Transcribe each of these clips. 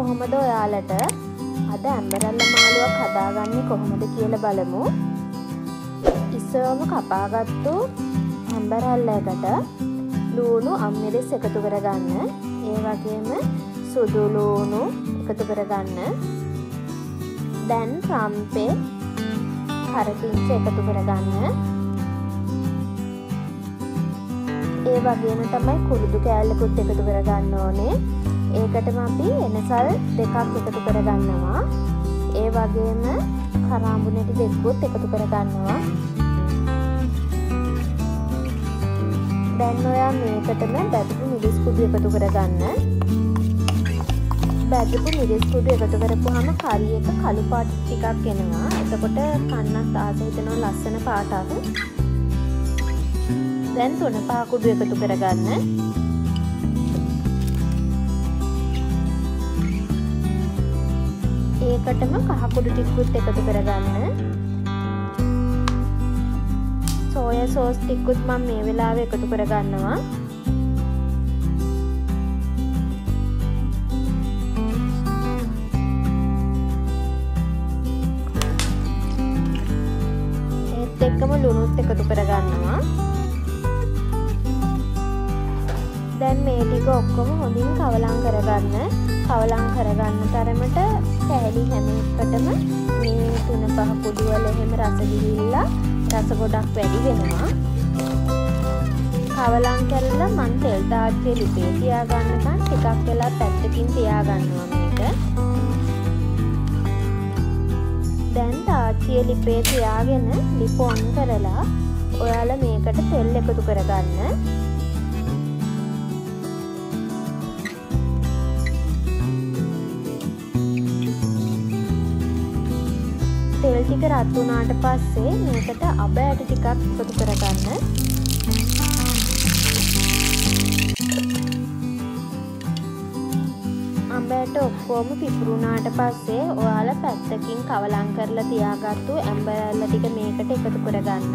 කොහොමද ඔයාලට? අද ඇම්බරල්ල මාළුවක් හදාගන්නේ කොහොමද කියල බලමු. ඉස්සවම කපාගත්තු ඇම්බරල්ලකට ලූුණු අම්මිරිස් එකතු කරගන්න. ඒ වගේම සුදුලූුණු එකතු කරගන්න. දැන් රම්පේ හරපිංච එකතු කරගන්න. ඒ වගේම තමයි කුරුදු කෑල්ලකුත් එකතු කරගන්න ඕනේ. ඒකටම අපි එනසල් දෙකක් එකතු කරගන්නවා. ඒ වගේම කරාම්බුනැටි දෙක්කුත් එකතු කරගන්නවා. දැන් ඔයා මේකටම බැදපු මිරිස් කුඩු එකතු කරගන්න. බැදපු මිරිස් කුඩු එකතු කරපුහම කරි එක කළු පාට ටිකක් එනවා. එතකොට කන්නත් ආස හිතනවා ලස්සන පාටක්. දැන් තුන පාකුඩු එකතු කරගන්න. ඒකටම කහකුඩු ටික්කුත් එකතු කරගන්න. සෝය සෝස් ටික්කුත් මම මේ වෙලාව එකතු කරගන්නවා. ඒත් එක්කම ලුණුත් එකතු කරගන්නවා. දැන් මේ ටික ඔක්කොම හොඳින් කවලං කරගන්න. කවලං කරගන්න තරමට පැහැලි හැම එකටම මේ තුන පහ කුඩුවල එහෙම රස ගිහිල්ලා රස ගොඩක් වැඩි වෙනවා. කවලං කරලා මං තෙල් තාච්චිය ලිපේ තියාගන්නකන් ටිකක් වෙලා පැත්තකින් තියාගන්නවා මේක. දැන් තාච්චිය ලිපේ තියාගෙන ලිප ඔන් කරලා ඔයාලා මේකට තෙල් එකතු කරගන්න. ටික රත් වුණාට පස්සේ මේකට අබ ඇට ටිකක් එකතු කරගන්න. අඹයට ඔක්කෝම පිපුරුණාට පස්සේ ඔයාලා පැත්තකින් කවලං කරලා තියාගත්තු ඇම්බරල්ල ටික මේකට එකතු කරගන්න.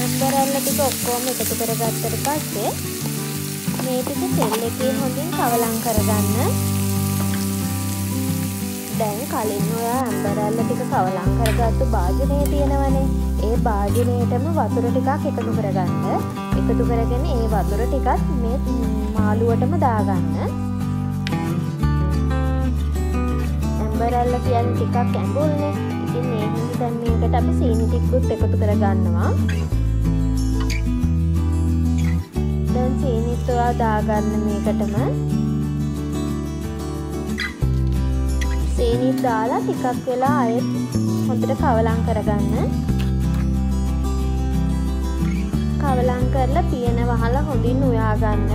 ඇම්බරල්ල ටික ඔක්කෝම එකතු කරගත්තට පස්සේ මේ ටික තෙල් එකේ හොඳින් කවලං කරගන්න. දැන් කලින් ඔයා ඇම්බරල්ල ටික කවලං කරගත්තු භාජනය තියෙනවනේ. ඒ භාජනයටම වතුර ටිකක් එකතු කරගන්න. එකතු කරගෙන ඒ වතුර ටිකත් මේ මාළුවටම දාගන්න. ඇම්බරල්ල කියන්නේ ටිකක් ඇඹුල්නේ. ඉතින් ඒ හින්දා දැන් මේකට අපි සීනි ටිකකුත් එකතු කරගන්නවා. දැන් සීනිත් ඔයා දාගන්න මේකටම. සීනිත් දාලා ටිකක් වෙලා අයත් හොඳට කවලං කරගන්න. කවලං කරලා පියන වහලා හොඳින් උයාගන්න.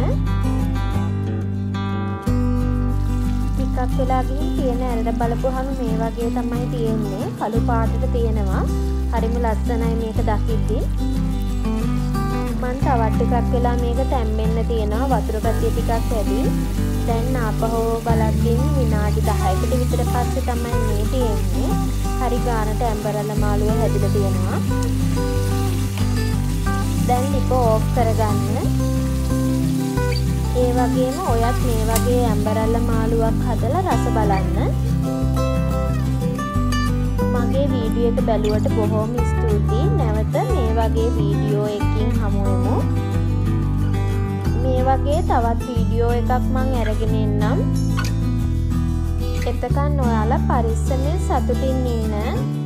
ටිකක් වෙලා ගිහින් පියන ඇරලා බලපුවහම මේ වගේ තමයි තියෙන්නේ. කළු පාටට තියෙනවා. හරිම ලස්සනයි මේක දකිද්දි. මන් තවත් ටිකක් වෙලා මේක තැම්බෙන්න තියෙනවා. වතුර ගතිය ටිකක් වැඩි දැන් ආපහු බලද්දී විනාඩි 10කට විතර පස්සේ තමයි මේ තියෙන්නේ. හරි ගානට ඇම්බරල්ල මාළුව හැදිලා තියෙනවා. දැන් ලිප ඕෆ් කරගන්න. ඒ වගේම ඔයත් මේ වගේ ඇම්බරල්ල මාළුවක් හදලා රස බලන්න. මගේ වීඩියෝ එක බැලුවට බොහෝම ස්තුතියි. නැවත මේ වගේ වීඩියෝ එකකින් හමුවෙමු මේ වගේ තවත් වීඩියෝ එකක් මං ඇරගෙන එන්නම්. එතකන් ඔයාලා පරිස්සමෙන් සතුටින් ඉන්න.